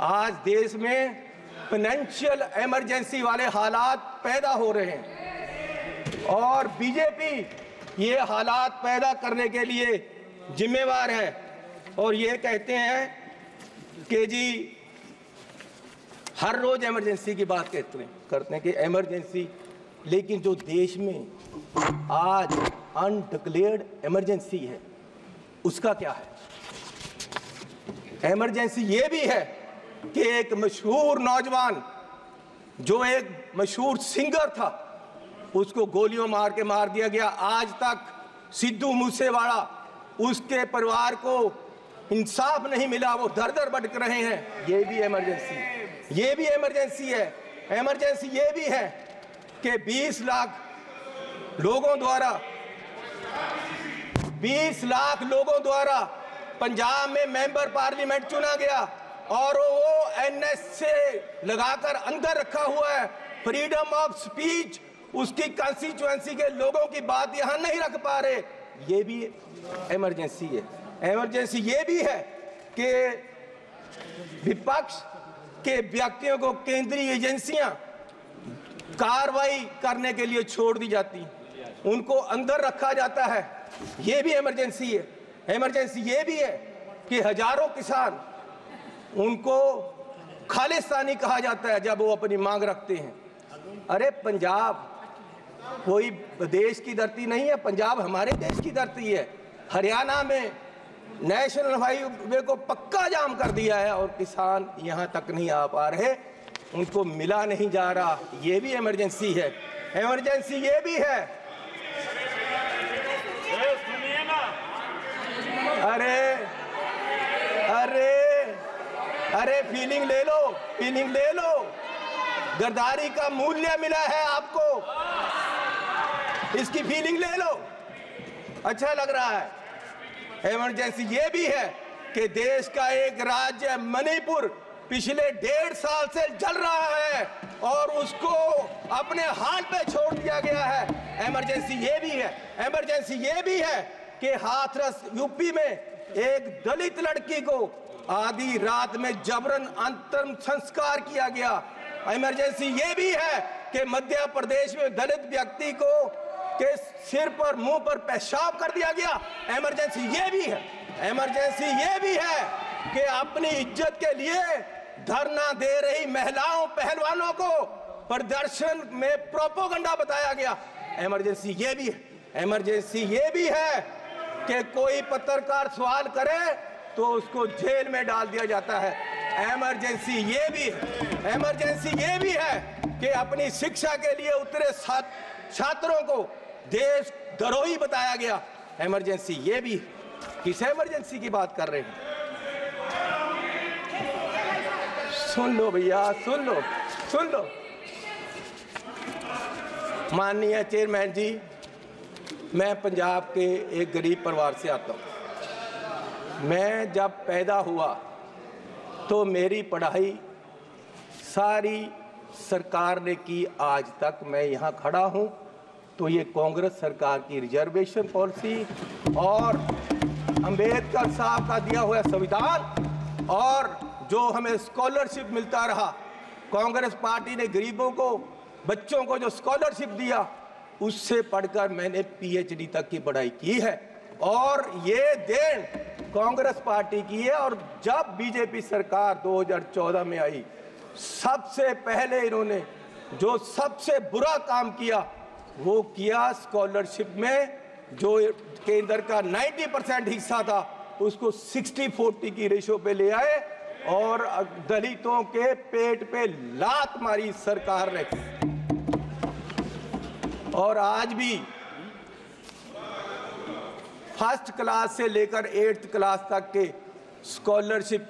आज देश में फाइनेंशियल इमरजेंसी वाले हालात पैदा हो रहे हैं। और बीजेपी ये हालात पैदा करने के लिए जिम्मेवार है। और ये कहते हैं कि जी, हर रोज इमरजेंसी की बात कहते हैं, करते हैं कि इमरजेंसी लेकिन जो देश में आज अनडिक्लेयर्ड इमरजेंसी है, उसका क्या है? इमरजेंसी ये भी है कि एक मशहूर नौजवान, जो एक मशहूर सिंगर था, उसको गोलियों मार के मार दिया गया। आज तक सिद्धू मूसेवाला उसके परिवार को इंसाफ नहीं मिला, वो दर दर भटक रहे हैं। ये भी इमरजेंसी ये भी इमरजेंसी है। इमरजेंसी ये भी है कि 20 लाख लोगों द्वारा 20 लाख लोगों द्वारा पंजाब में मेंबर पार्लियामेंट चुना गया। और वो एनएस से लगाकर अंदर रखा हुआ है। फ्रीडम ऑफ़ स्पीच उसकी कंस्टिट्यूएंसी के लोगों की बात यहाँ नहीं रख पा रहे। ये भी इमरजेंसी है। इमरजेंसी ये भी है कि विपक्ष के व्यक्तियों को केंद्रीय एजेंसियाँ कार्रवाई करने के लिए छोड़ दी जाती। उनको अंदर रखा जाता है। ये भी इमरजेंसी है। इमरजेंसी ये भी है कि हज़ारों किसान उनको खालिस्तानी कहा जाता है, जब वो अपनी मांग रखते हैं। अरे, पंजाब, कोई देश की धरती नहीं है, पंजाब हमारे देश की धरती है। हरियाणा में नेशनल हाईवे को पक्का जाम कर दिया है और किसान यहाँ तक नहीं आ पा रहे, उनको मिला नहीं जा रहा। ये भी इमरजेंसी है। इमरजेंसी ये भी है अरे अरे अरे फीलिंग ले लो फीलिंग ले लो। गद्दारी का मूल्य मिला है आपको। इसकी फीलिंग ले लो। अच्छा लग रहा है। इमरजेंसी ये भी है कि देश का एक राज्य मणिपुर पिछले डेढ़ साल से जल रहा है और उसको अपने हाथ पे छोड़ दिया गया है। इमरजेंसी ये भी है। इमरजेंसी ये भी है कि हाथरस यूपी में एक दलित लड़की को आधी रात में जबरन अंतरम संस्कार किया गया। इमरजेंसी ये भी है कि मध्य प्रदेश में दलित व्यक्ति को के सिर पर, मुँह पर पेशाब कर दिया गया। इमरजेंसी ये भी है। इमरजेंसी ये भी है कि अपनी इज़्ज़त के लिए धरना दे रही महिलाओं, पहलवानों को प्रदर्शन में प्रोपोगंडा बताया गया। इमरजेंसी ये भी है। इमरजेंसी ये भी है कि कोई पत्रकार सवाल करे तो उसको जेल में डाल दिया जाता है। एमरजेंसी ये भी है। एमरजेंसी ये भी है कि अपनी शिक्षा के लिए उतरे छात्रों को देश द्रोही बताया गया। एमरजेंसी ये भी किस एमरजेंसी की बात कर रहे हैं? सुन लो भैया, सुन लो सुन लो। माननीय चेयरमैन जी, मैं पंजाब के एक गरीब परिवार से आता हूँ। मैं जब पैदा हुआ तो मेरी पढ़ाई सारी सरकार ने की। आज तक मैं यहाँ खड़ा हूँ तो ये कांग्रेस सरकार की रिजर्वेशन पॉलिसी और अंबेडकर साहब का दिया हुआ संविधान और जो हमें स्कॉलरशिप मिलता रहा। कांग्रेस पार्टी ने गरीबों को, बच्चों को जो स्कॉलरशिप दिया, उससे पढ़कर मैंने पीएचडी तक की पढ़ाई की है। और ये देन कांग्रेस पार्टी की है और जब बीजेपी सरकार 2014 में आई, सबसे पहले इन्होंने जो सबसे बुरा काम किया, वो किया स्कॉलरशिप में, जो केंद्र का 90 परसेंट हिस्सा था, उसको 60 40 की रेशो पे ले आए और दलितों के पेट पे लात मारी सरकार ने। और आज भी फ़र्स्ट क्लास से लेकर एट्थ क्लास तक के स्कॉलरशिप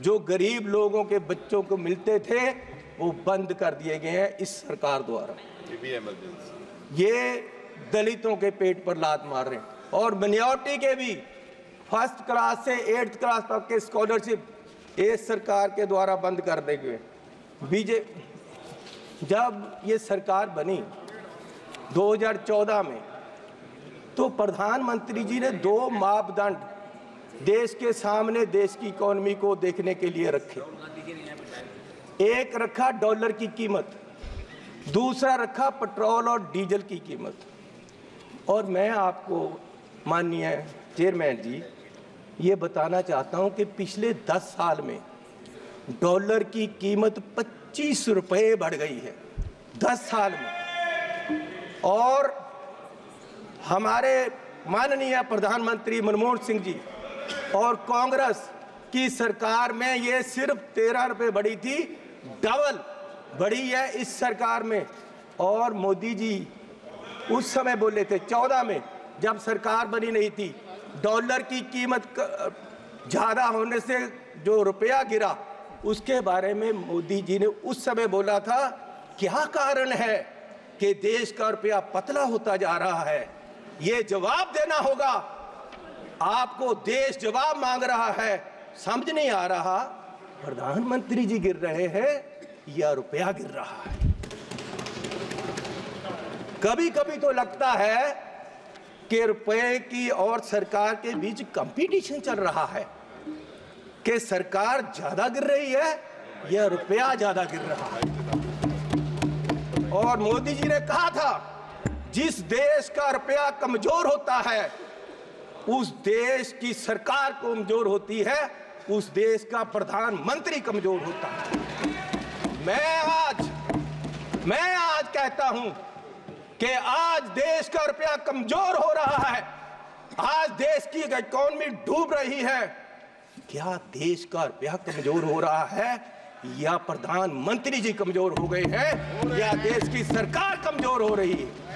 जो गरीब लोगों के बच्चों को मिलते थे, वो बंद कर दिए गए हैं इस सरकार द्वारा। ये दलितों के पेट पर लात मार रहे हैं। और मिनियोरिटी के भी फ़र्स्ट क्लास से एट्थ क्लास तक के स्कॉलरशिप इस सरकार के द्वारा बंद कर दिए गए बीजे, जब ये सरकार बनी 2014 में तो प्रधानमंत्री जी ने दो मापदंड देश के सामने, देश की इकोनॉमी को देखने के लिए रखे। एक रखा डॉलर की कीमत, दूसरा रखा पेट्रोल और डीजल की कीमत। और मैं आपको, माननीय चेयरमैन जी, ये बताना चाहता हूँ कि पिछले 10 साल में डॉलर की कीमत 25 रुपए बढ़ गई है। 10 साल में। और हमारे माननीय प्रधानमंत्री मनमोहन सिंह जी और कांग्रेस की सरकार में ये सिर्फ़ तेरह रुपए बढ़ी थी, डबल बढ़ी है इस सरकार में। और मोदी जी उस समय बोले थे, चौदह में जब सरकार बनी नहीं थी, डॉलर की कीमत ज़्यादा होने से जो रुपया गिरा, उसके बारे में मोदी जी ने उस समय बोला था, क्या कारण है कि देश का रुपया पतला होता जा रहा है? ये जवाब देना होगा। आपको देश जवाब मांग रहा है। समझ नहीं आ रहा। प्रधानमंत्री जी गिर रहे हैं, या रुपया गिर रहा है? कभी कभी तो लगता है कि रुपए की और सरकार के बीच कंपटीशन चल रहा है। कि सरकार ज़्यादा गिर रही है, या रुपया ज़्यादा गिर रहा है? और मोदी जी ने कहा था जिस देश का रुपया कमज़ोर होता है, उस देश की सरकार कमज़ोर होती है, उस देश का प्रधानमंत्री कमज़ोर होता है। मैं आज मैं आज कहता हूँ कि आज देश का रुपया कमज़ोर हो रहा है। आज देश की इकोनॉमी डूब रही है। क्या देश का रुपया कमज़ोर हो रहा है? या प्रधानमंत्री जी कमज़ोर हो गए हैं? या देश की सरकार कमज़ोर हो रही है?